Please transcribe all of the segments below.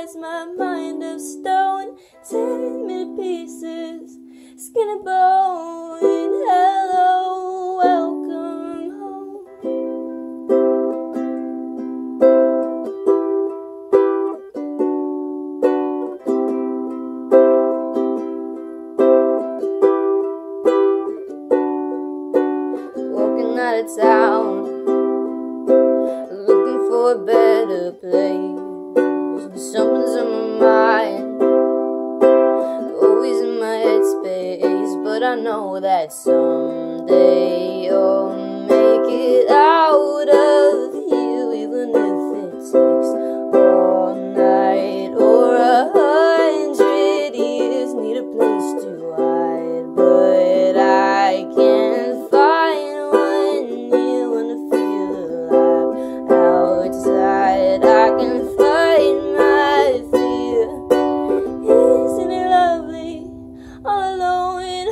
me my mind of stone, tearing me to pieces, skin and bone. Hello, welcome home. Walking out of town, looking for a better place. Something's on my mind, always in my headspace. But I know that someday you'll make it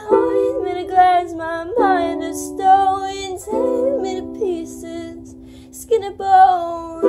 hold me to my mind of stone, tear me to pieces, skin and bone.